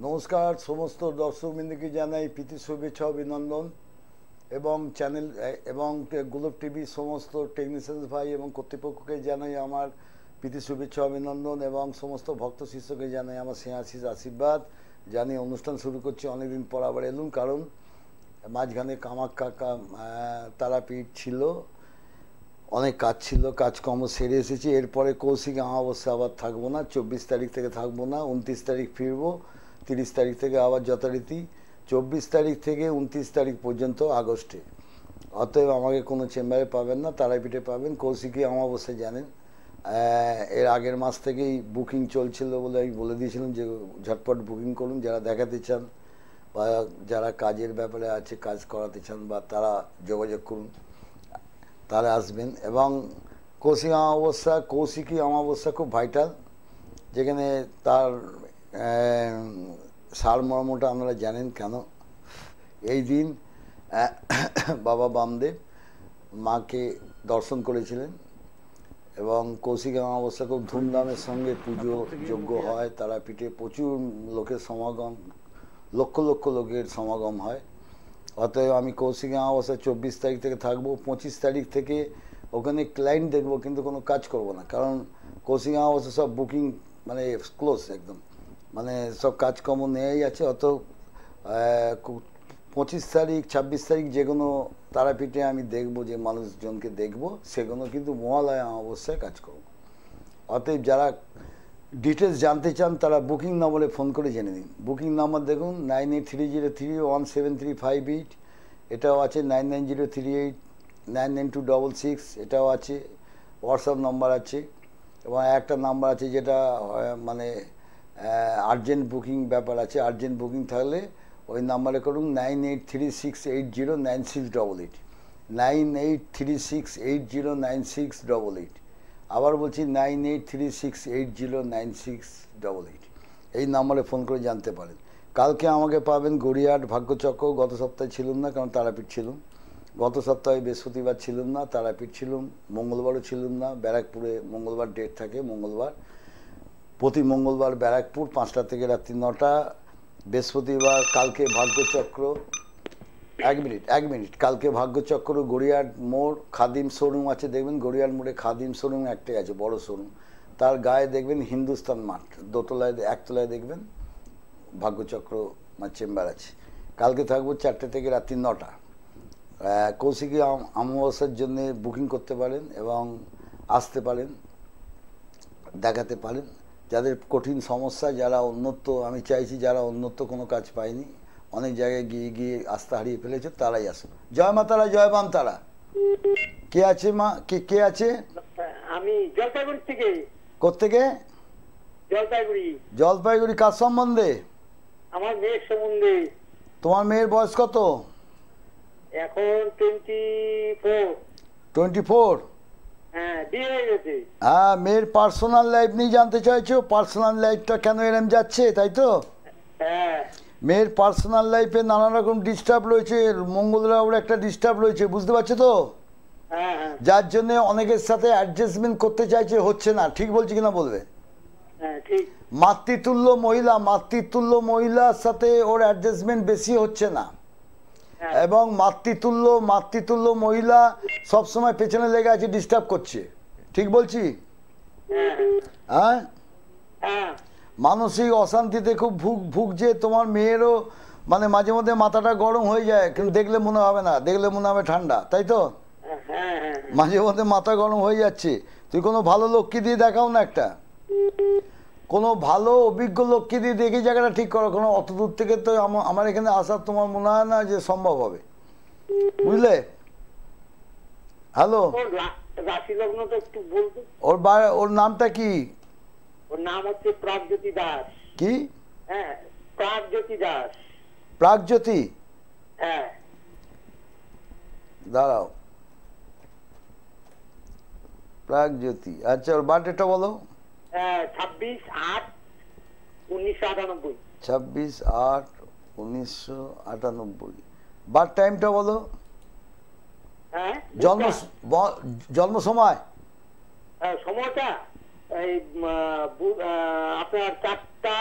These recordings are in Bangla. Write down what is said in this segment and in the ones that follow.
নমস্কার সমস্ত দর্শকবৃন্দকে জানাই প্রীতি শুভেচ্ছা অভিনন্দন। এবং চ্যানেল এবং গ্লোব টিভি সমস্ত টেকনিশিয়ান ভাই এবং কর্তৃপক্ষকে জানাই আমার প্রীতি শুভেচ্ছা অভিনন্দন এবং সমস্ত ভক্ত শিষ্যকে জানাই আমার স্নেহাশিস আশীর্বাদ। জানি অনুষ্ঠান শুরু করছি অনেকদিন পর আবার এলুম কারণ মাঝখানে কামাখ্যা কা- আহ, তারাপীঠ ছিল। অনেক কাজ ছিল কাজকর্ম সেরে এসেছি। এরপরে কৌশিক অমাবস্যা আবার থাকব না চব্বিশ তারিখ থেকে থাকব না উনত্রিশ তারিখ ফিরবো। তিরিশ তারিখ থেকে আবার যথারীতি, চব্বিশ তারিখ থেকে উনত্রিশ তারিখ পর্যন্ত আগস্টে। অতএব আমাকে কোনো চেম্বারে পাবেন না, তারাপীঠে পাবেন। কৌশিকী অমাবস্যা জানেন। এর আগের মাস থেকেই বুকিং চলছিল বলে আমি বলে দিয়েছিলাম যে ঝটপট বুকিং করুন। যারা দেখাতে চান বা যারা কাজের ব্যাপারে আছে, কাজ করাতে চান বা তারা যোগাযোগ করুন তারা আসবেন। এবং কৌশিক অমাবস্যা, কৌশিকী অমাবস্যা খুব ভাইটাল। যেখানে তার সারমর্মটা আপনারা জানেন কেন? এই দিন বাবা বামদেব মাকে দর্শন করেছিলেন এবং কৌশিক অমাবস্যা খুব ধুমধামের সঙ্গে পুজো যোগ্য হয়। তারাপীঠে প্রচুর লোকের সমাগম, লক্ষ লক্ষ লোকের সমাগম হয়। অতএব আমি কৌশিক অমাবস্যা চব্বিশ তারিখ থেকে থাকব। পঁচিশ তারিখ থেকে ওখানে ক্লায়েন্ট দেখব, কিন্তু কোনো কাজ করব না। কারণ কৌশিক অমাবস্যা সব বুকিং মানে ক্লোজ একদম। মানে সব কাজকর্ম নেওয়াই আছে, অত পঁচিশ তারিখ, ছাব্বিশ তারিখ যে কোনো তারাপীঠে আমি দেখব, যে মানুষজনকে দেখব সেগুলো কিন্তু মহালয়া অমাবস্যায় কাজ করব অতএব যারা ডিটেলস জানতে চান, তারা বুকিং নম্বরে ফোন করে জেনে নিন। বুকিং নাম্বার দেখুন nine eight three zero three one seven three five eight এটাও আছে nine nine zero three eight nine nine two double six এটাও আছে। হোয়াটসঅ্যাপ নাম্বার আছে। এবং একটা নাম্বার আছে যেটা মানে আর্জেন্ট বুকিং ব্যাপার আছে আর্জেন্ট বুকিং থাকলে ওই নাম্বারে করুন nine eight three six eight zero nine six double eight nine eight three six eight zero nine six double eight আবার বলছি nine eight three six eight zero nine six double eight এই নাম্বারে ফোন করে জানতে পারেন। কালকে আমাকে পাবেন গড়িয়াহাট ভাগ্যচক্র, গত সপ্তাহে ছিলাম না, কারণ তারাপীঠ ছিলাম। গত সপ্তাহে বৃহস্পতিবার ছিলাম না, তারাপীঠ ছিলাম, মঙ্গলবারও ছিলাম না, ব্যারাকপুরে মঙ্গলবার ডেট থাকে, মঙ্গলবার। প্রতি মঙ্গলবার ব্যারাকপুর পাঁচটা থেকে রাত্রি নটা, বৃহস্পতিবার কালকে ভাগ্যচক্র, এক মিনিট এক মিনিট, কালকে ভাগ্যচক্র গড়িয়াহাট মোড়, খাদিম শোরুম আছে, দেখবেন গড়িয়ার মোড়ে খাদিম শোরুম একটাই আছে, বড় শোরুম। তার গায়ে দেখবেন হিন্দুস্তান মাঠ, দোতলায়, একতলায় দেখবেন ভাগ্যচক্র আমার চেম্বার আছে। কালকে থাকব চারটে থেকে রাত্রি নটা। কৌশিকী অমাবস্যার জন্য বুকিং করতে পারেন এবং আসতে পারেন, দেখাতে পারেন। যাদের কঠিন সমস্যা যারা উন্নত আমি চাইছি যারা উন্নত কোনো কাজ পায়নি অনেক জায়গায় গিয়ে গিয়ে আস্থা হারিয়ে ফেলেছে তারাই আসুন জয় মা তারা জয় বাম তারা। কে আছে মা? কে কে আছে? আমি জলপাইগুড়ি থেকে। কোত্থেকে? জলপাইগুড়ি। জলপাইগুড়ি কার সম্বন্ধে? আমার মেয়ের সম্বন্ধে। তোমার মেয়ের বয়স কত? এখন টোয়েন্টি ফোর টোয়েন্টি ফোর হ্যাঁ মেয়ের পার্সোনাল লাইফ নিয়ে জানতে চাইছো? পার্সোনাল লাইফটা কেন এরম যাচ্ছে তাই তো? হ্যাঁ। মেয়ের পার্সোনাল লাইফে নানা রকম ডিস্টার্ব রয়েছে মঙ্গলরাওর একটা ডিস্টার্ব রয়েছে বুঝতে পারছ তো? হ্যাঁ হ্যাঁ। যার জন্য অনেকের সাথে অ্যাডজাস্টমেন্ট করতে চাইছে হচ্ছে না ঠিক বলছি কিনা বলবে? মাতৃতুল্য মহিলা মাতৃতুল্য মহিলার সাথে ওর অ্যাডজাস্টমেন্ট বেশি হচ্ছে না। এবং মাতৃতুল্য মাতৃতুল্য মহিলা সবসময় পেছনে লেগে আছে ডিস্টার্ব করছে। ঠিক বলছি? হ্যাঁ। হ্যাঁ? হ্যাঁ। মানসিক অশান্তিতে খুব ভুগ ভুগছে তোমার মেয়েরও মানে মাঝে মধ্যে মাথাটা গরম হয়ে যায় কিন্তু দেখলে মনে হবে না দেখলে মনে হবে ঠান্ডা তাই তো? হ্যাঁ হ্যাঁ হ্যাঁ। মাঝে মধ্যে মাথা গরম হয়ে যাচ্ছে। তুই কোনো ভালো লোককে দিয়ে দেখাও না একটা। কোনো ভালো অভিজ্ঞ লোককে দিয়ে দেখে জায়গাটা ঠিক করো। কোনো অত দূর থেকে তো আমার এখানে আসা তোমার মনে হয় না যে সম্ভব হবে। বুঝলে? হ্যালো? ওর বা- ওর নামটা কি? ওর নাম হচ্ছে প্রাগজ্যোতি দাস। কি? হ্যাঁ প্রাগজ্যোতি দাস। প্রাগজ্যোতি? হ্যাঁ। দাঁড়াও। প্রাগজ্যোতি। আচ্ছা ওর বার্থডেটা বলো। ছাব্বিশ আট উনিশশো আটানব্বই। ছাব্বিশ আট উনিশশো আটানব্বই। টাইমটা বলো। হ্যাঁ জন্ম জন্ম সময়। সময়টা এই আপনার চারটা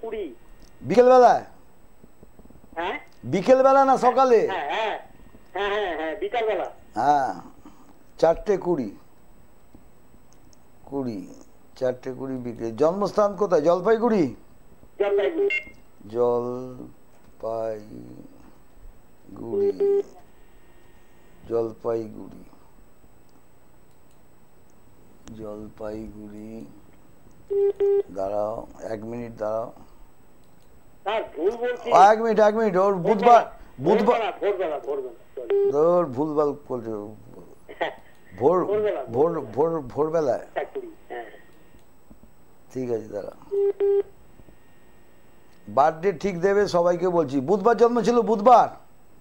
কুড়ি। বিকেলবেলায়? হ্যাঁ? বিকেলবেলা না সকালে? হ্যাঁ হ্যাঁ হ্যাঁ হ্যাঁ হ্যাঁ হ্যাঁ চারটে কুড়ি। কুড়ি। চারটে কুড়ি বিকেল জন্মস্থান কোথায়? জলপাইগুড়ি? জলপাইগুড়ি। জলপাইগুড়ি। জলপাইগুড়ি। দাঁড়াও এক মিনিট দাঁড়াও। এক মিনিট এক মিনিট ওর বুধবার বুধবার ওর ভুলভাল বলছে ভোর ভোর ভোর ভোরবেলায়। ঠিক আছে দাঁড়া। বার্থডে ঠিক দেবে সবাইকে বলছি। বুধবার জন্ম ছিল বুধবার?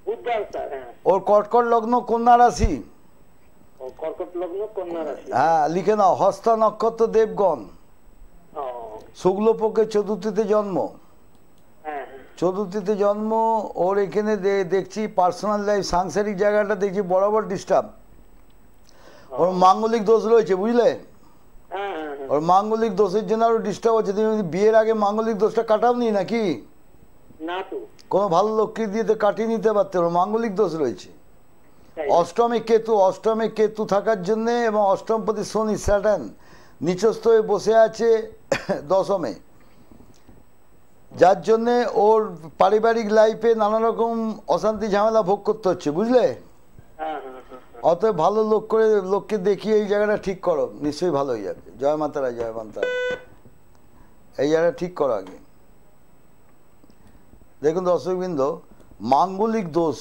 হ্যাঁ। ওর কটকট লগ্ন কন্যা রাশি? কর্কট লগ্ন কন্যা রাশি? হ্যাঁ লিখে নাও হস্তা নক্ষত্র দেবগণ। শুক্লপক্ষের চতুর্থীতে জন্ম। হ্যাঁ হ্যাঁ। চতুর্থীতে জন্ম ওর এখানে দেখছি পার্সোনাল লাইফ সাংসারিক জায়গাটা দেখছি বরাবর ডিস্টার্ব ওর মাঙ্গলিক দোষ রয়েছে বুঝলে? হ্যাঁ ওর মাঙ্গলিক দোষের জন্য আরও ডিস্টার্ব হচ্ছে তুমি বিয়ের আগে মাঙ্গলিক দোষটা কাটাওনি নাকি? না তো। কোনো ভালো লক্ষ্মী দিয়ে তো কাটিয়ে নিতে পারতে ওর মাঙ্গলিক দোষ রয়েছে। অষ্টমে কেতু অষ্টমে কেতু থাকার জন্যে এবং অষ্টমপতি শনি স্যাটার্ন নিচস্থ হয়ে বসে আছে দশমে। যার জন্যে ওর পারিবারিক লাইফে নানা রকম অশান্তি ঝামেলা ভোগ করতে হচ্ছে বুঝলে? হ্যাঁ হ্যাঁ। অতএব ভালো লোক করে লোককে দেখিয়ে এই জায়গাটা ঠিক করো, নিশ্চয়ই ভালো হয়ে যাবে। জয় মাতারা জয় মাতারা এই জায়গাটা ঠিক করো আগে। দেখুন দর্শকবৃন্দ, মাঙ্গলিক দোষ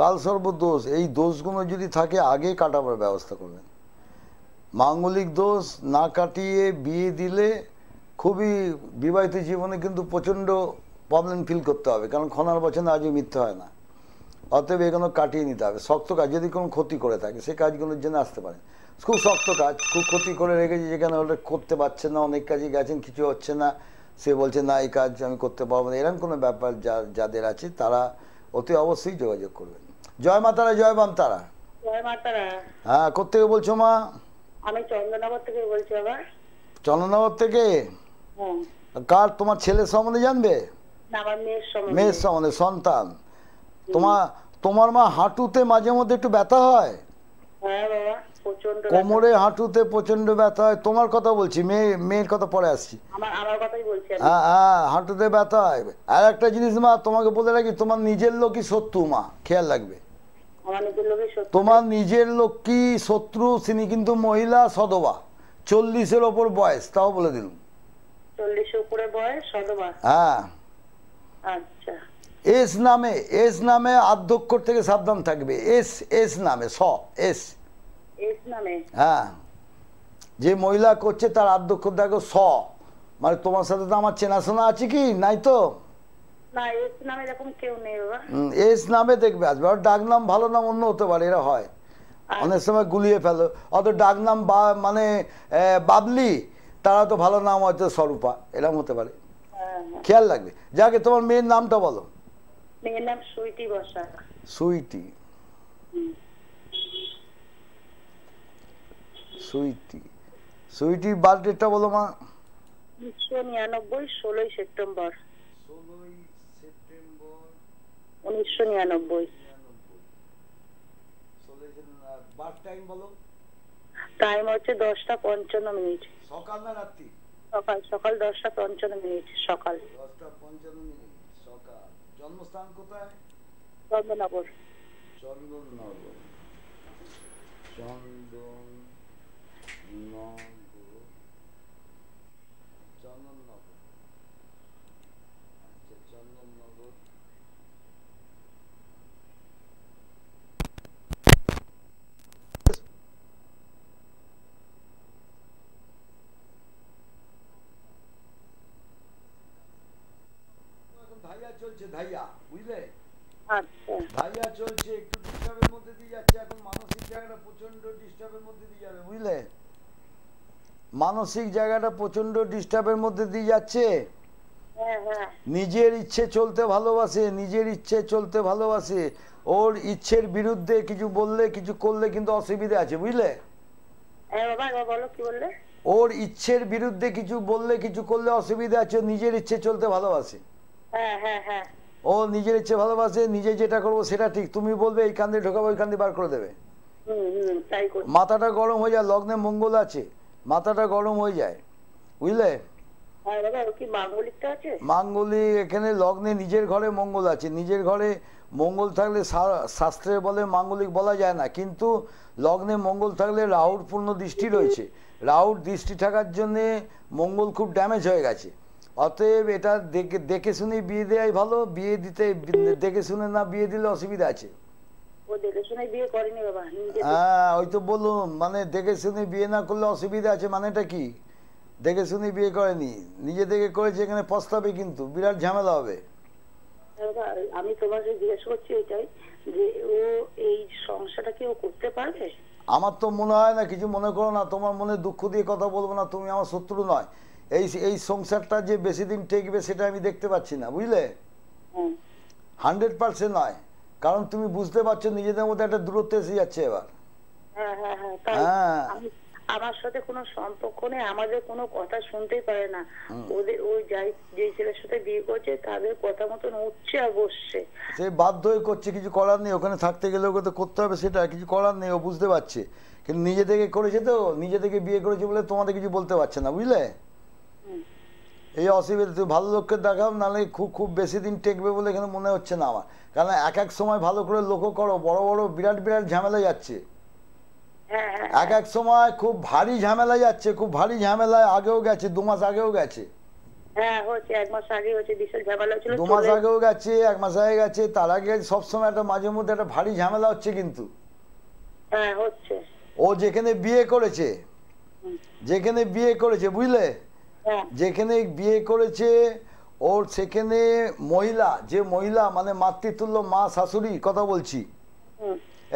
কালসর্ব দোষ, এই দোষগুলো যদি থাকে, আগে কাটাবার ব্যবস্থা করবেন। মাঙ্গলিক দোষ না কাটিয়ে বিয়ে দিলে খুবই বিবাহিত জীবনে কিন্তু প্রচণ্ড প্রবলেম ফিল করতে হবে, কারণ খনার বচনে আজও মিথ্যে হয় না। অতএব এগুলো কাটিয়ে নিতে হবে। শক্ত কাজ যদি কোনো ক্ষতি করে থাকে সেই কাজগুলোর জন্য আসতে পারে। খুব শক্ত কাজ খুব ক্ষতি করে রেখেছি যেখানে ওটা করতে পারছে না অনেক কাজে গেছেন কিছু হচ্ছে না। সে বলছে না এই কাজ আমি করতে পারব না। এরকম কোনো ব্যাপার যা যাদের আছে তারা অতি অবশ্যই যোগাযোগ করবেন। জয় মা তারা জয় বাম তারা। হ্যাঁ কোথেকে বলছো মা? আমি চন্দননগর থেকে বলছি থেকে? কার তোমার ছেলের সম্বন্ধে জানবে? মেয়ের সম্বন্ধে সন্তান। তোমার তোমার মা হাঁটুতে মাঝে মধ্যে একটু ব্যথা হয়? হ্যাঁ কোমরে হাঁটুতে প্রচণ্ড ব্যথা হয়। তোমার কথা বলছি মেয়ে মেয়ের কথা পরে আসছি। আমার আমার কথাই বলছি আমি। হ্যাঁ হ্যাঁ হাঁটুতে ব্যথা হয়। আর একটা জিনিস মা তোমাকে বলে রাখি তোমার নিজের লোকই শত্রু মা খেয়াল রাখবে। তোমার নিজের লোক কি শত্রু তিনি কিন্তু মহিলা সদবা। চল্লিশের ওপর বয়স তাও বলে দিলুম। চল্লিশ উপরে বয়স সদবা? হ্যাঁ। আচ্ছা। এস নামে এস নামে আধ্যক্ষর থেকে সাবধান থাকবে। এস এস নামে স এস। এস নামে। হ্যাঁ। যে মহিলা করছে তার আধ্যক্ষ দেখো স। মানে তোমার সাথে তো আমার চেনাশোনা আছে কি? নাই তো? এস নামে দেখবে আসবে। আর ডাক নাম ভালো নাম অন্য হতে পারে এরা হয়। অনেক সময় গুলিয়ে ফেলো। অত ডাক নাম বা মানে বাবলি তারা তো ভালো নাম হয়তো স্বরূপা এরকম হতে পারে। হ্যাঁ, হ্যাঁ। খেয়াল রাখবে। যাকে তোমার মেয়ের নামটা বলো। মেয়ের নাম সুইটি বসা সুইটি। সুইটি সুইটির বার্থডেটা বলো মা। উনিশশো নিরানব্বই ষোলোই সেপ্টেম্বর। ষোলোই সেপ্টেম্বর। উনিশশো নিরানব্বই। টাইম বলো। টাইম হচ্ছে দশটা পঞ্চান্ন মিনিট। সকাল না রাত্রি? সকাল সকাল দশটা পঞ্চান্ন মিনিট সকাল। দশটা পঞ্চান্ন মিনিট। জন্মস্থান কোথায় চন্দ্রনগর চন্দননগর চন্দননগর চন্দননগর আচ্ছা চন্দননগর এখন ধাইয়া চলছে ধাইয়া বুঝলে? আচ্ছা ভাইয়া চলছে একটু ডিস্টার্বের মধ্যে দিয়ে যাচ্ছে এখন মানসিক জায়গাটা প্রচণ্ড ডিস্টার্বের মধ্যে দিয়ে যাবে বুঝলে? মানসিক জায়গাটা প্রচণ্ড ডিস্টার্বের মধ্যে দিয়ে যাচ্ছে। হ্যাঁ হ্যাঁ। নিজের ইচ্ছে চলতে ভালোবাসে নিজের ইচ্ছে চলতে ভালোবাসে। ওর ইচ্ছের বিরুদ্ধে কিছু বললে কিছু করলে কিন্তু অসুবিধা আছে বুঝলে? হ্যাঁ ওর ইচ্ছের বিরুদ্ধে কিছু বললে কিছু করলে অসুবিধা আছে নিজের ইচ্ছে চলতে ভালোবাসে। হ্যাঁ হ্যাঁ হ্যাঁ ও নিজের ইচ্ছে ভালোবাসে নিজে যেটা করব সেটা ঠিক। তুমি বলবে এই কান দিয়ে ঢোকাবো ওই কান দিয়ে বার করে দেবে। মাথাটা গরম হয়ে যায় লগ্নে মঙ্গল আছে। মাথাটা গরম হয়ে যায়। বুঝলে? হ্যাঁ মাঙ্গলিক এখানে লগ্নে নিজের ঘরে মঙ্গল আছে। নিজের ঘরে মঙ্গল থাকলে শাস্ত্রে বলে মাঙ্গলিক বলা যায় না। কিন্তু লগ্নে মঙ্গল থাকলে রাহুর পূর্ণ দৃষ্টি রয়েছে। রাহুর দৃষ্টি থাকার জন্যে মঙ্গল খুব ড্যামেজ হয়ে গেছে। অতএব এটা দেখে দেখে শুনে বিয়ে দেওয়াই ভালো বিয়ে দিতে দেখে শুনে না বিয়ে দিলে অসুবিধা আছে। হ্যাঁ ওই তো বলুন মানে দেখে শুনে বিয়ে না করলে অসুবিধা আছে মানেটা কি? দেখে শুনে বিয়ে করেনি নিজে দেখে করেছে এখানে পস্তাবে কিন্তু বিরাট ঝামেলা হবে। আমি তোমাকে জিজ্ঞেস করছি এটাই যে ও এই সংসারটা কি ও করতে পারবে? আমার তো মনে হয় না কিছু মনে করো না তোমার মনে দুঃখ দিয়ে কথা বলব না তুমি আমার শত্রু নয়। এই এই সংসারটা যে বেশি দিন টেকবে সেটা আমি দেখতে পাচ্ছি না বুঝলে? হান্ড্রেড পার্সেন্ট নয় কারণ তুমি বুঝতে পারছ নিজেদের মধ্যে একটা দূরত্ব এসে যাচ্ছে এবার। হ্যাঁ হ্যাঁ হ্যাঁ হ্যাঁ। আমি আমার সাথে কোনো সম্পর্ক নেই আমাদের কোনো কথা শুনতেই পারে না। ওদের ওই যাই যে ছেলের সাথে বিয়ে করছে তাদের কথা মতন উঠছে আর বসছে। সে বাধ্য হয়ে করছে কিছু করার নেই ওখানে থাকতে গেলে ওকে তো করতে হবে সেটা কিছু করার নেই ও বুঝতে পারছে। কিন্তু নিজে থেকে করেছে তো নিজে থেকে বিয়ে করেছে বলে তোমাদের কিছু বলতে পারছে না বুঝলে। এই অসুবিধা তুমি ভালো লোককে দেখাও নাহলে খুব খুব বেশি দিন টেকবে বলে এখানে মনে হচ্ছে না আমার। কারণ এক এক সময় ভালো করে লক্ষ্য করো বড় বড় বিরাট বিরাট ঝামেলা যাচ্ছে। হ্যাঁ হ্যাঁ এক এক সময় খুব ভারী ঝামেলা যাচ্ছে খুব ভারী ঝামেলায় আগেও গেছে দু মাস আগেও গেছে। হ্যাঁ দু মাস আগেও গেছে এক মাস আগে গেছে তার আগে সবসময় একটা মাঝে মধ্যে একটা ভারী ঝামেলা হচ্ছে কিন্তু। হ্যাঁ ও যেখানে বিয়ে করেছে যেখানে বিয়ে করেছে বুঝলে? যেখানে বিয়ে করেছে ওর সেখানে মহিলা যে মহিলা মানে মাতৃতুল্য মা শাশুড়ি কথা বলছি।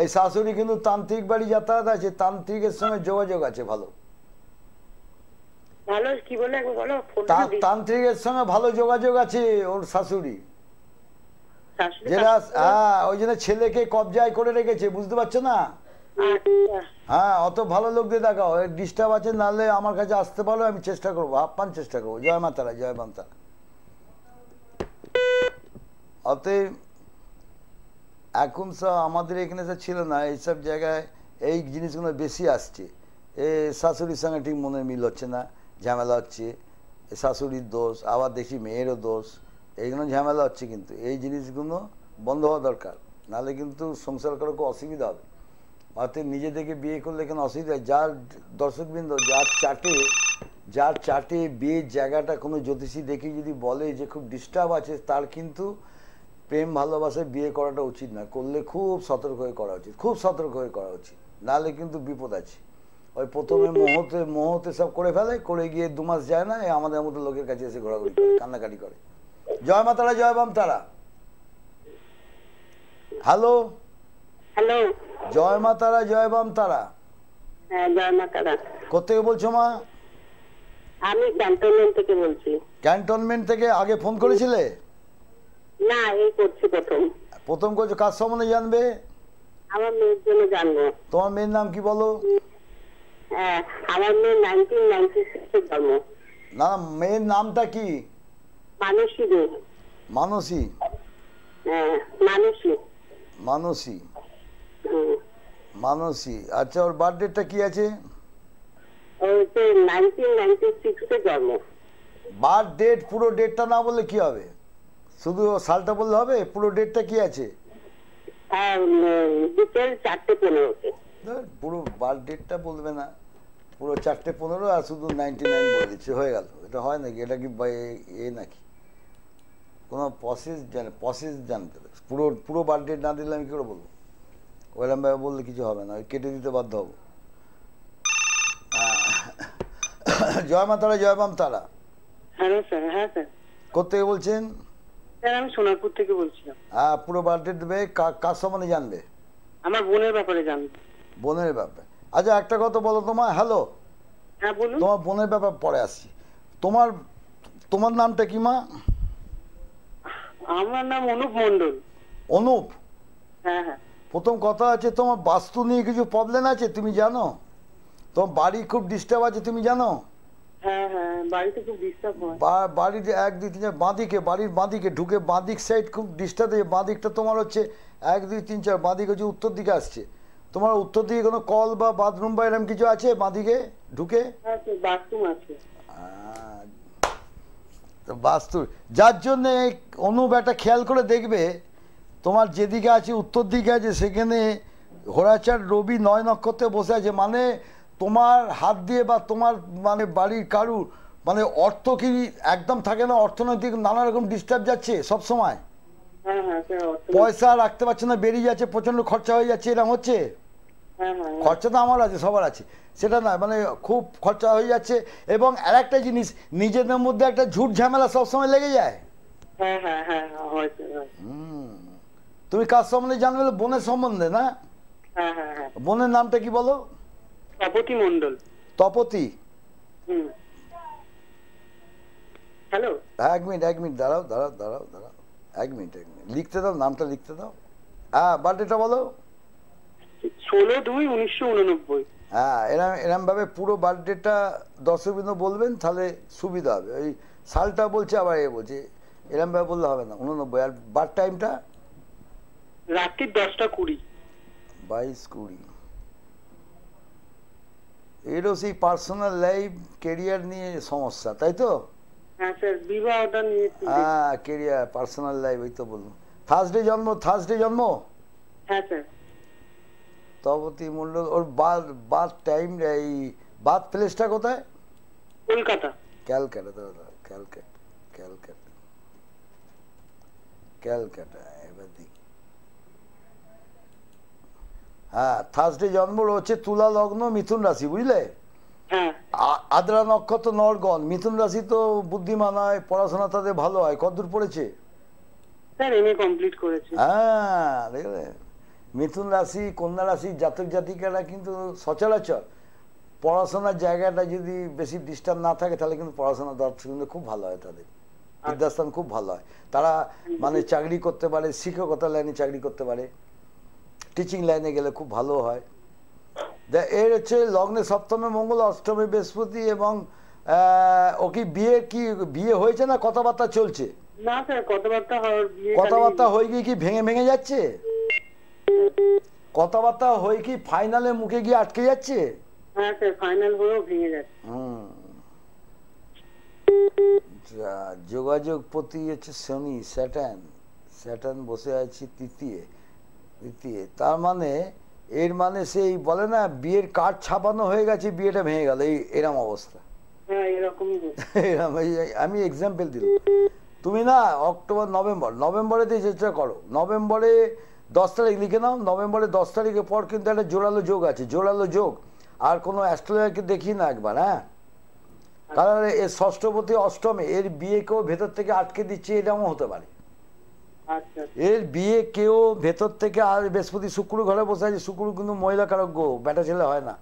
এই শাশুড়ি কিন্তু তান্ত্রিক বাড়ি যাতায়াত আছে তান্ত্রিকের সঙ্গে যোগাযোগ আছে ভালো। তান্ত্রিকের সঙ্গে ভালো যোগাযোগ আছে ওর শাশুড়ি। শাশুড়ি যেটা হ্যাঁ ওই জন্য ছেলেকে কবজায় করে রেখেছে বুঝতে পারছ না? আচ্ছা। হ্যাঁ অত ভালো লোক দিয়ে দেখাও। ডিস্টার্ব আছে, নাহলে আমার কাছে আসতে পারো, আমি চেষ্টা করব আপ্যান চেষ্টা করব। জয় মাতারা জয় মাতারা অতএব, এখন সব আমাদের এখানে সব ছিল না, এইসব জায়গায় এই জিনিসগুলো বেশি আসছে। এ শাশুড়ির সঙ্গে ঠিক মনে মিল হচ্ছে না, ঝামেলা হচ্ছে। শাশুড়ির দোষ, আবার দেখি মেয়েরও দোষ, এইগুলো ঝামেলা হচ্ছে কিন্তু। এই জিনিসগুলো বন্ধ হওয়া দরকার, নাহলে কিন্তু সংসার করা খুব অসুবিধা হবে। অতএব নিজে থেকে বিয়ে করলে এখানে অসুবিধা যার দর্শকবৃন্দ, যার চাটে যার চাটে বিয়ের জায়গাটা কোনো জ্যোতিষী দেখে যদি বলে যে খুব ডিস্টার্ব আছে, তার কিন্তু প্রেম, ভালোবাসায় বিয়ে করাটা উচিত না। করলে খুব সতর্ক হয়ে করা উচিত। খুব সতর্ক হয়ে করা উচিত। নাহলে কিন্তু বিপদ আছে। ওই প্রথমে মোহতে মোহতে সব করে ফেলে, করে গিয়ে দু মাস যায় না আমাদের মতো লোকের কাছে এসে ঘোরাঘুরি করে, কান্নাকাটি করে। জয় মা তারা জয় বাম তারা হ্যালো হ্যালো জয় মা তারা জয় বাম তারা। হ্যাঁ কোথেকে বলছো মা? আমি ক্যান্টনমেন্ট থেকে বলছি। ক্যান্টনমেন্ট থেকে আগে ফোন করেছিলে? না এই করছি প্রথম। প্রথম করছ কার সম্বন্ধে জানবে? আমার মেয়ের জন্য জানব। তোমার মেয়ের নাম কি বলো? হ্যাঁ আমার মেয়ে জন্ম। না না, মেয়ের নামটা কি? মানসী দে। মানসী। হ্যাঁ মানসী। মানসী। হুম। মানসী আচ্ছা ওর বার্থডেটা কি আছে? বার্থ ডেট পুরো ডেটটা না বললে কি হবে? শুধু সালটা বললে হবে? পুরো ডেটটা কি আছে? হ্যাঁ পুরো বার্থ ডেটটা বলবে না। পুরো চারটে পনেরো আর শুধু নাইনটি নাইন বলে দিচ্ছে। হয়ে গেল। এটা হয় নাকি? এটা কি এ- নাকি? কোনো প্রসেস জানে প্রসেস জানতে পুরো পুরো বার্থ ডেট না দিলে আমি কী করে বলব? ওইরকমভাবে বললে কিছু হবে না ওই কেটে দিতে বাধ্য হব। জয় মা তারা জয় বাম তারা হ্যালো স্যার হ্যাঁ স্যার। কোথেকে বলছেন? স্যার আমি সোনারপুর থেকে বলছিলাম। হ্যাঁ পুরো বার্থ ডেট দেবে কার সম্বন্ধে জানবে। আমার বোনের ব্যাপারে জানব। বোনের ব্যাপারে। আচ্ছা একটা কথা বলো তোমার হ্যালো। হ্যাঁ বলুন। তোমার বোনের ব্যাপার পরে আসছি। তোমার তোমার নামটা কি মা? আমার নাম অনুপ মন্ডল অনুপ? হ্যাঁ হ্যাঁ। প্রথম কথা আছে তোমার বাস্তু নিয়ে কিছু প্রবলেম আছে তুমি জানো? তোমার বাড়ি খুব ডিস্টার্ব আছে তুমি জানো? হ্যাঁ হ্যাঁ বাড়িতে বাড়ির এক দুই তিন বাঁদিকে বাড়ির বাঁদিকে ঢুকে বাঁদিক সাইড খুব ডিস্টার্ব হয়ে বাঁদিকটা তোমার হচ্ছে এক দুই তিন চার বাঁদিক হচ্ছে উত্তর দিকে আসছে। তোমার উত্তর দিকে কোনো কল বা বাথরুম বা এরকম কিছু আছে বাঁদিকে ঢুকে? বাস্তু যার জন্যে অনুপ একটা খেয়াল করে দেখবে তোমার যেদিকে আছে উত্তর দিকে আছে সেখানে ঘোড়াচার রবি নয় নক্ষত্রে বসে আছে। মানে তোমার হাত দিয়ে বা তোমার মানে বাড়ির কারুর মানে অর্থ কি একদম থাকে না? অর্থনৈতিক নানা রকম ডিস্টার্ব যাচ্ছে সব সময়? হ্যাঁ হ্যাঁ পয়সা রাখতে পারছে না বেরিয়ে যাচ্ছে প্রচণ্ড খরচা হয়ে যাচ্ছে এরকম হচ্ছে? হ্যাঁ। খরচা তো আমার আছে সবার আছে। সেটা না মানে খুব খরচা হয়ে যাচ্ছে। এবং আর একটা জিনিস নিজেদের মধ্যে একটা ঝুট ঝামেলা সবসময় লেগে যায়? হ্যাঁ হ্যাঁ হয় হুম। তুমি কার সম্বন্ধে জানবে? বোনের সম্বন্ধে না? হ্যাঁ হ্যাঁ হ্যাঁ। বোনের নামটা কি বলো? তপতি মন্ডল তপতি। হ্যালো? হ্যাঁ এক মিনিট এক মিনিট দাঁড়াও দাঁড়াও দাঁড়াও দাঁড়াও। এক মিনিট এক মিনিট। লিখতে দাও নামটা লিখতে দাও। হ্যাঁ বার্থডেটা বলো। ষোলো দুই উনিশশো উননব্বই। হ্যাঁ এরম এরমভাবে পুরো বার্থডেটা দর্শকবৃন্দ বলবেন তাহলে সুবিধা হবে। ওই সালটা বলছে আবার এ বলছে। এরমভাবে বললে হবে না উননব্বই। আর বার্থ টাইমটা? রাত্রির দশটা কুড়ি। বাইশ কুড়ি। এরও সেই পার্সোনাল লাইফ কেরিয়ার নিয়ে সমস্যা তাই তো? হ্যাঁ স্যার বিবাহটা নিয়ে হ্যাঁ কেরিয়ার পার্সোনাল লাইফ ওই তো বললাম। থার্সডে জন্ম থার্সডে জন্ম? হ্যাঁ স্যার মণ্ডল ওর বার্থ বার্থ টাইম এই বার্থ প্লেসটা কোথায়? কলকাতা। ক্যালকাটা দাদা ক্যালকাটা ক্যালকাটা। ক্যালকাটা এবার দেখি। হ্যাঁ থার্সডে জন্ম হচ্ছে তুলা লগ্ন মিথুন রাশি বুঝলে? হ্যাঁ। আদ্রা নক্ষত্র নরগণ মিথুন রাশি তো বুদ্ধিমান হয় পড়াশোনা তাদের ভালো হয় কতদূর পড়েছে? হ্যাঁ দেখলে। মিথুন রাশি কন্যা রাশি জাতক জাতিকারা কিন্তু সচরাচর পড়াশোনার জায়গাটা যদি বেশি ডিস্টার্ব না থাকে তাহলে কিন্তু পড়াশোনা দর্শক কিন্তু খুব ভালো হয় তাদের। বিদ্যাস্থান খুব ভালো হয়। তারা মানে চাকরি করতে পারে শিক্ষকতা লাইনে চাকরি করতে পারে। টিচিং লাইনে গেলে খুব ভালো হয়। দে- এর হচ্ছে লগ্নে সপ্তমে মঙ্গল অষ্টমে বৃহস্পতি এবং ও কি বিয়ে কি বিয়ে হয়েছে না কথাবার্তা চলছে? না স্যার কথাবার্তা কথাবার্তা হয়ে গিয়ে কি ভেঙে ভেঙে যাচ্ছে? কথাবার্তা হয়ে কি ফাইনালে মুখে গিয়ে আটকে যাচ্ছে? হ্যাঁ স্যার ফাইনাল হয়েও ভেঙে যাচ্ছে। হুম। যোগাযোগ প্রতি হচ্ছে শনি স্যাটার্ন। স্যাটার্ন বসে আছে তৃতীয়। তৃতীয় তার মানে এর মানে সেই বলে না বিয়ের কার্ড ছাপানো হয়ে গেছে বিয়েটা ভেঙে গেল। এই এরম অবস্থা। হ্যাঁ আমি এক্সাম্পল দিলাম। তুমি না অক্টোবর নভেম্বর নভেম্বরে দিয়ে চেষ্টা করো। নভেম্বরে দশ তারিখ লিখে নাও নভেম্বরে দশ তারিখের পর কিন্তু একটা জোরালো যোগ আছে জোরালো যোগ। আর কোনো অ্যাস্ট্রোলজারকে দেখি না একবার হ্যাঁ? কারণ এর ষষ্ঠপতি অষ্টমে এর বিয়েকেও ভেতর থেকে আটকে দিচ্ছে এরকমও হতে পারে। এর বিয়ে কেউ ভেতর থেকে আর বৃহস্পতি শুক্র ঘরে বসে আছে শুক্র কিন্তু মহিলা কারক গো বেটা ছেলে হয় না।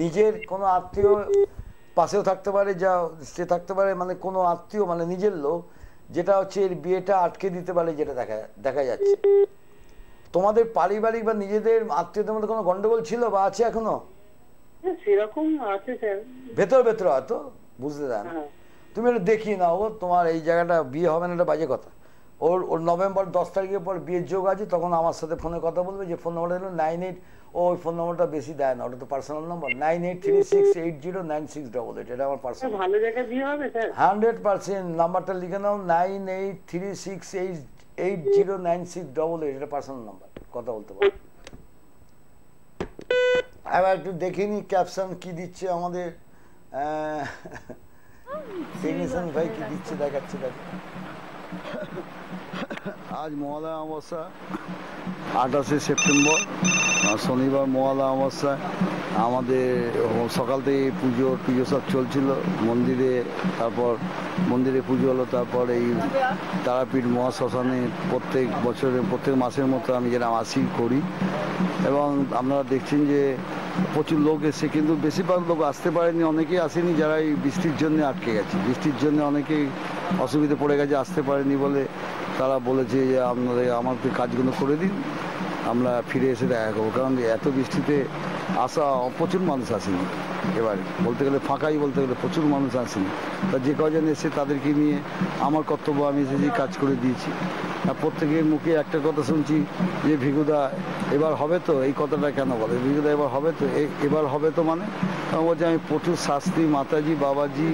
নিজের কোনো আত্মীয় পাশেও থাকতে পারে যা সে থাকতে পারে মানে কোনো আত্মীয় মানে নিজের লোক যেটা হচ্ছে এর বিয়েটা আটকে দিতে পারে যেটা দেখা দেখা যাচ্ছে। তোমাদের পারিবারিক বা নিজেদের আত্মীয়দের মধ্যে কোনো গন্ডগোল ছিল বা আছে এখনও? সেরকম আছে স্যার। ভেতর ভেতর হয়তো বুঝতে দেন হ্যাঁ। তুমি একটু দেখিয়ে নাও তোমার এই জায়গাটা বিয়ে হবে না এটা বাজে কথা। ওর ওর নভেম্বর দশ তারিখের পর বিয়ের যোগ আছে তখন আমার সাথে ফোনে কথা বলবে যে ফোন নম্বরটা হলো নাইন এইট ও ওই ফোন নম্বরটা বেশি দেয় না ওটা তো personal number nine eight three six eight zero nine six double eight এটা আমার পার্সোনাল ভালো জায়গায় বিয়ে হবে স্যার? হান্ড্রেড পার্সেন্ট নাম্বারটা লিখে নাও nine eight three six eight eight zero nine six double eight এটা পার্সোনাল নাম্বার কথা বলতে পারো। এবার একটু দেখে নি ক্যাপশন কি দিচ্ছে আমাদের ভাই কি দিচ্ছে দেখাচ্ছে দেখ আজ মহালয়া অমাবস্যা, আঠাশে সেপ্টেম্বর শনিবার মহালয়া অমাবস্যা। আমাদের সকাল থেকে পুজো পুজো সব চলছিল। মন্দিরে তারপর, মন্দিরে পুজো হলো, তারপর এই তারাপীঠ মহাশ্মশানে প্রত্যেক বছরে, প্রত্যেক মাসের মতো আমি যেটা আসি, করি। এবং আপনারা দেখছেন যে প্রচুর লোক এসে কিন্তু বেশিরভাগ লোক আসতে পারেনি, অনেকেই আসেনি, যারা এই বৃষ্টির জন্য আটকে গেছে। বৃষ্টির জন্য অনেকেই অসুবিধে পড়ে গেছে, আসতে পারেনি বলে তারা বলেছে যে আপনাদের, আমাদের কাজগুলো করে দিন, আমরা ফিরে এসে দেখা করব। কারণ এত বৃষ্টিতে আসা প্রচুর মানুষ আসেনি। এবারে। বলতে গেলে ফাঁকাই, বলতে গেলে প্রচুর মানুষ আসেনি তা যে কজন এসে তাদেরকে নিয়ে আমার কর্তব্য আমি এসেছি কাজ করে দিয়েছি। আর প্রত্যেকের মুখে একটা কথা শুনছি যে ভিগুদা এবার হবে তো? এই কথাটা কেন বলে? ভিগুদা এবার হবে তো? এবার হবে তো মানে? বলছি, আমি প্রচুর শাস্ত্রী মাতাজি, বাবাজি,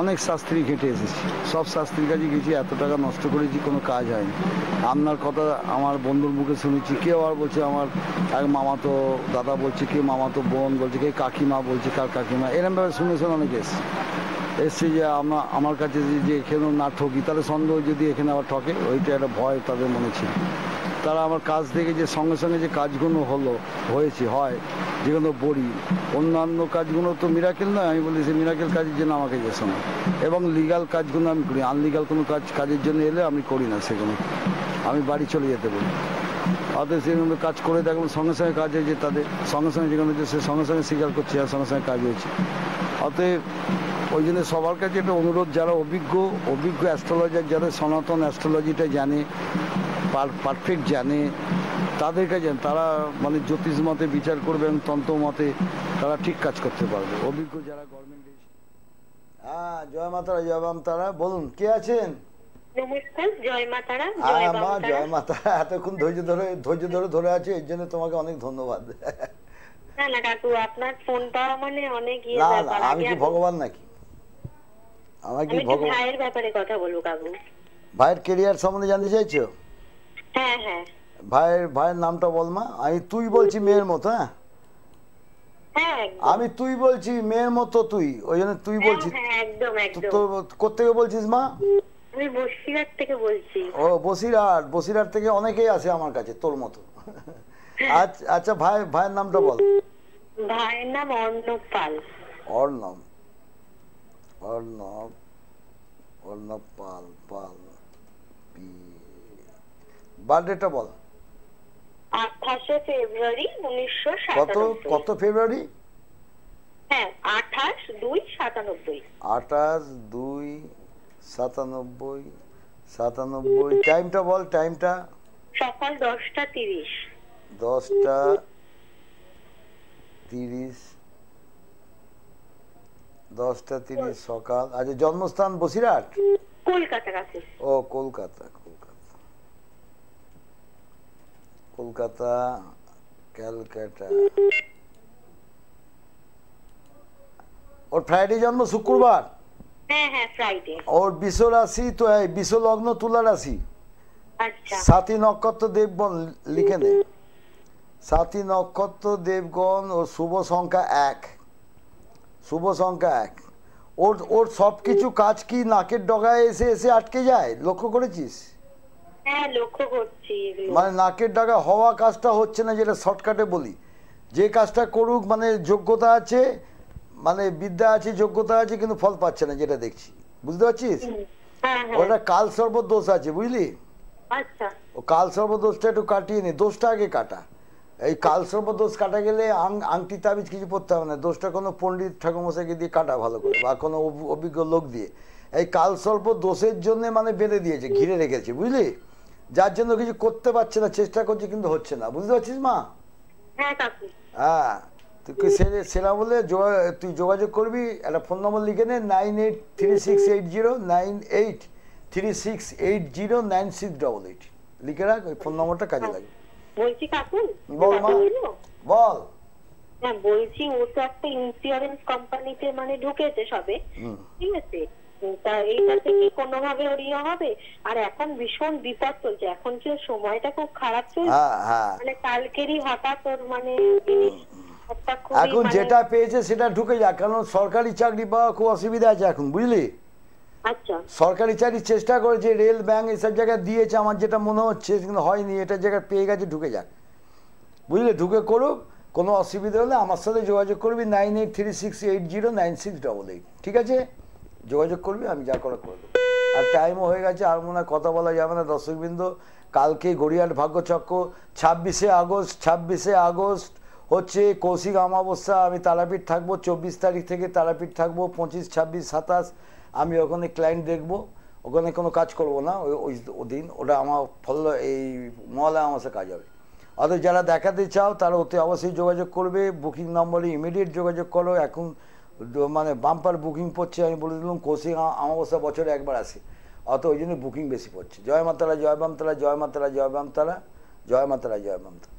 অনেক শাস্ত্রী ঘেঁটে এসেছি। সব শাস্ত্রীর কাছে গেছি, এত টাকা নষ্ট করেছি, কোনো কাজ হয়নি। আপনার কথা আমার বন্ধুর মুখে শুনেছি। কেউ আর বলছে আমার এক মামাতো দাদা বলছে, কে মামাতো বোন বলছে, কে কাকিমা বলছে কার কাকিমা। এরমভাবে শুনে শুনে অনেক এসছে। এসছে যে আমার আমার কাছে যে- এখানেও না ঠকি, তাহলে সন্দেহ যদি এখানে আবার ঠকে, ওইটা একটা ভয় তাদের মনে ছিল। তারা আমার কাজ থেকে যে সঙ্গে সঙ্গে যে কাজগুলো হলো, হয়েছে, হয়, যেগুলো বড়ি অন্যান্য কাজগুলো তো মিরাকেল নয়, আমি বলি যে মিরাকেল কাজের জন্য আমাকে যেস না এবং লিগাল কাজগুলো আমি করি আনলিগাল কোনো কাজ কাজের জন্য এলে আমি করি না সেগুলো। আমি বাড়ি চলে যেতে বলি। অতএব সেগুলো কাজ করে দেখলাম সঙ্গে সঙ্গে কাজ হয়েছে তাদের। সঙ্গে সঙ্গে যেগুলো হচ্ছে সে সঙ্গে সঙ্গে স্বীকার করছে আর সঙ্গে সঙ্গে কাজ হয়েছে। অতএব ওই জন্য সবার কাছে একটা অনুরোধ, যারা অভিজ্ঞ অভিজ্ঞ অ্যাস্ট্রোলজার যারা সনাতন অ্যাস্ট্রোলজিটা জানে পারফেক্ট জানে তাদের কাছে তারা মানে জ্যোতিষ মতে বিচার করবে এবং তন্ত্র মতে তারা ঠিক কাজ করতে পারবে। অভিজ্ঞ যারা গভর্নমেন্ট হ্যাঁ জয় মাতারা, জয় তারা বলুন, কে আছেন? নমস্কার জয় মাতারা হ্যাঁ মা জয় মাতা এতক্ষণ ধৈর্য ধরে ধৈর্য ধরে ধরে আছে এর জন্য তোমাকে অনেক ধন্যবাদ। না না কাকু আপনার ফোন পাওয়া মানে অনেক ইয়ে ব্যাপার আমি কি ভগবান নাকি? আমার কি ভগবান ভাইয়ের ব্যাপারে কথা বলব কাকু। ভাইয়ের কেরিয়ার সম্বন্ধে জানতে চাইছো? হ্যাঁ হ্যাঁ। ভাইয়ের ভাইয়ের নামটা বল মা। আমি তুই বলছি মেয়ের মতো হ্যাঁ? হ্যাঁ আমি তুই বলছি মেয়ের মতো তুই ওই জন্য তুই হ্যাঁ, বলছিস হ্যাঁ একদম একদম। তো কোথেকে বলছিস মা? আমি বসিরহাট থেকে বলছি। ও বসিরহাট বসিরহাট থেকে অনেকেই আসে আমার কাছে তোর মতো। আচ্ছা ভাই ভাইয়ের নামটা বল। ভাইয়ের নাম অর্ণব পাল। অর্ণব। অর্ণব অর্ণব পাল পাল বার্থডেটা বল। আঠাশে ফেব্রুয়ারি উনিশশো কত কত ফেব্রুয়ারি? হ্যাঁ আঠাশ দুই সাতানব্বই। আঠাশ দুই সাতানব্বই সাতানব্বই টাইমটা বল টাইমটা। সকাল দশটা তিরিশ। দশটা তিরিশ দশটা তিরিশ সকাল। আচ্ছা জন্মস্থান বসিরহাট? কলকাতা ও কলকাতা কলকাতা। কলকাতা ক্যালকাটা। ওর ফ্রাইডে জন্ম শুক্রবার? রাশি তো এই বিশ্ব লগ্ন তুলা রাশি। আচ্ছা। সাথী নক্ষত্র দেবগণ লিখে নে। সাথী নক্ষত্র দেবগণ ও শুভ সংখ্যা এক। শুভ সংখ্যা এক। ওর ওর সব কিছু কাজ কি নাকের ডগায় এসে এসে আটকে যায়? লক্ষ্য করেছিস? হ্যাঁ। মানে নাকের ডগা হওয়া কাজটা হচ্ছে না যেটা শর্টকাটে বলি। যে কাজটা করুক মানে যোগ্যতা আছে মানে বিদ্যা আছে যোগ্যতা আছে কিন্তু ফল পাচ্ছে না যেটা দেখছি। বুঝতে পারছিস? হ্যাঁ হ্যাঁ। ওটা কাল সর্ব দোষ আছে বুঝলি? আচ্ছা। ও কাল সর্বদোষটা একটু কাটিয়ে নি দোষটা আগে কাটা। এই কাল সর্বদোষ কাটা গেলে আংটি তাবিজ কিছু পড়তে হবে না দোষটা কোনো পণ্ডিত ঠাকুরমশাইকে দিয়ে কাটা ভালো করে বা কোনো অভিজ্ঞ লোক দিয়ে। এই কাল সর্প দোষের জন্য মানে বেঁধে দিয়েছে ঘিরে রেখেছে বুঝলি? যার জন্য কিছু করতে পারছে না চেষ্টা করছে কিন্তু হচ্ছে না বুঝতে পারছিস মা? হ্যাঁ। তুই যোগাযোগ করবি একটা ফোন নম্বর লিখে নে nine eight three six eight zero nine eight three six eight zero nine six double eight লিখে রাখ ওই ফোন নম্বরটা কাজে লাগবে। বলছি কাকু বল মা বল। হ্যাঁ বলছি ও তো একটা ইন্স্যুরেন্স কোম্পানিতে মানে ঢুকেছে সবে ঠিক আছে? তা এইটাতে কি কোনোভাবে ওর ইয়ে হবে? আর এখন ভীষণ বিপদ চলছে এখন কি সময়টা খুব খারাপ চলছে? হ্যাঁ হ্যাঁ। মানে কালকেরই হঠাৎ ওর মানে জিনিস এখন মানে- যেটা পেয়েছে সেটা ঢুকে যাক কারণ সরকারি চাকরি পাওয়া খুব অসুবিধা আছে এখন বুঝলি? আচ্ছা। সরকারি চাকরির চেষ্টা করেছে রেল ব্যাংক এসব জায়গায় দিয়েছে আমার যেটা মনে হচ্ছে কিন্তু হয়নি এটা জায়গায় পেয়ে গেছে ঢুকে যাক। বুঝলে? ঢুকে করুক কোনো অসুবিধা হলে আমার সাথে যোগাযোগ করবি nine eight three six eight zero nine six double eight ঠিক আছে? যোগাযোগ করবি আমি যা করা করে দেবো। আর টাইমও হয়ে গেছে আর মনে হয় কথা বলা যাবে না দর্শকবৃন্দ কালকে গড়িয়ার ভাগ্যচক্র ছাব্বিশে আগস্ট ছাব্বিশে আগস্ট হচ্ছে কৌশিক অমাবস্যা, আমি তারাপীঠ থাকব, চব্বিশ তারিখ থেকে তারাপীঠ থাকব, পঁচিশ, ছাব্বিশ, সাতাশ, আমি ওখানে ক্লায়েন্ট দেখব। ওখানে কোনো কাজ করব না, ওই ওই দিন ওটা আমার ফল এই মহালয়া আমাসে কাজ হবে। অতএব যারা দেখাতে চাও, তারা অতি অবশ্যই যোগাযোগ করবে বুকিং নম্বরে ইমিডিয়েট যোগাযোগ করো। এখন মানে বাম্পার বুকিং পড়ছে, আমি বলে দিলাম, কৌশিক অমাবস্যা বছরে একবার আসে। অত ওই জন্য বুকিং বেশি পড়ছে। জয় মাতারা, জয় বামতারা, জয় মাতারা, জয় বামতারা, জয় মাতারা, জয় বামতারা।